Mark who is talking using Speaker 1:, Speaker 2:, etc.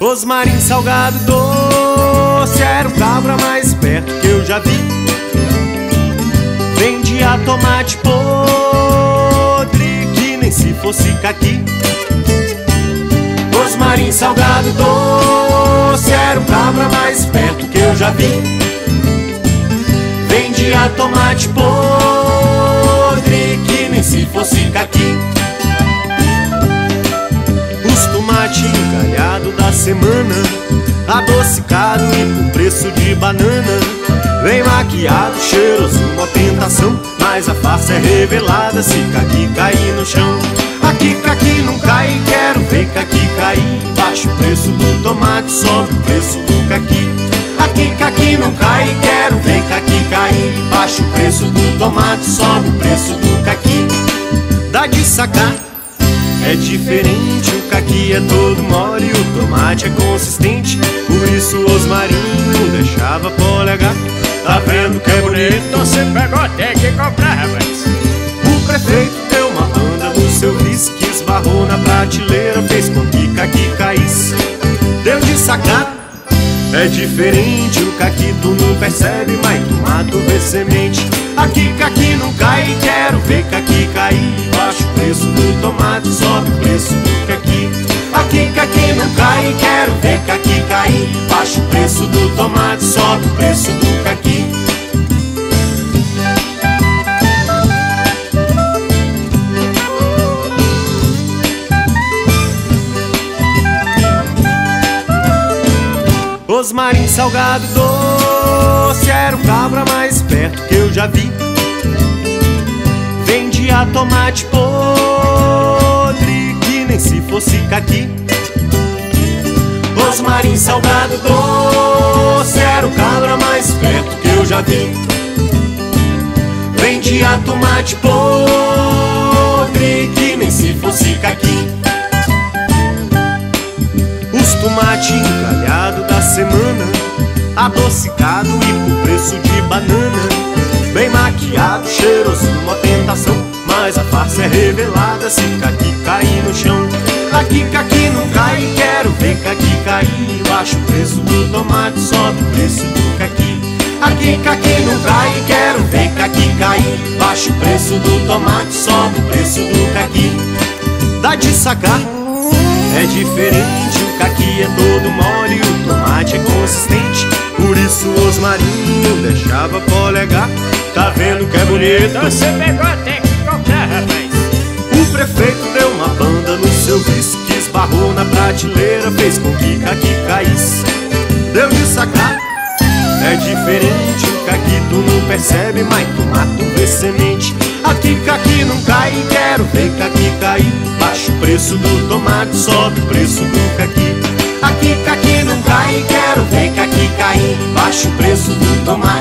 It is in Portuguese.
Speaker 1: Osmarim salgado doce Era o cabra mais perto que eu já vi. Vendia tomate podre Que nem se fosse caqui. Osmarim salgado doce Era o cabra mais perto que eu já vi. Vendia tomate podre Adocicado e com preço de banana. Vem maquiado, cheiroso, uma tentação Mas a farsa é revelada se caqui cair no chão. Aqui caqui não cai, quero ver caqui cair. Baixa o preço do tomate, sobe o preço do caqui. Aqui caqui não cai, quero ver caqui cair. Baixa o preço do tomate, sobe o preço do caqui. Dá de sacar é diferente, o caqui é todo mole, tomate é consistente. Por isso o Osmarinho deixava polegar. Tá vendo que é bonito?
Speaker 2: Você pegou, tem que comprar, rapaz.
Speaker 1: O prefeito deu uma banda no seu whisky, esbarrou na prateleira, fez com que caqui caísse. Deu de sacar. É diferente, o caqui tu não percebe, mas tu mata o vê semente. Aqui caqui não cai, quero ver caqui cair. Baixa o preço do tomate, sobe o preço do tomate, sobe o preço do caqui. Osmarim salgado doce Era o cabra mais perto que eu já vi Vendia tomate podre Que nem se fosse caqui Osmarim salgado doce eu vi Vendia tomate podre Que nem se fosse caqui. Os tomate encalhado da semana Adocicado e por preço de banana. Bem maquiado, cheiroso, uma tentação Mas a farsa é revelada. Se caqui cair no chão Aqui caqui não cai, quero ver caqui cair Baixa o preço do tomate, sobe o preço do caqui Aqui caqui não cai, quero ver caqui cair Baixa o preço do tomate, sobe o preço do caqui Dá de sacar é diferente, o caqui é todo mole, o tomate é consistente. Por isso o Osmarinho deixava polegar. Tá vendo que é bonito?
Speaker 2: Você pegou, tem que comprar, rapaz.
Speaker 1: O prefeito deu uma banda no seu whisky, esbarrou na prateleira, fez com que caqui caísse. Deu de sacar. É diferente, o caqui tu não percebe, mas tu mata o vê semente. Aqui caqui não cai, quero ver caqui cair. Baixa o preço do tomate, sobe o preço do caqui. Aqui caqui não cai, quero ver caqui cair. Baixa o preço do tomate,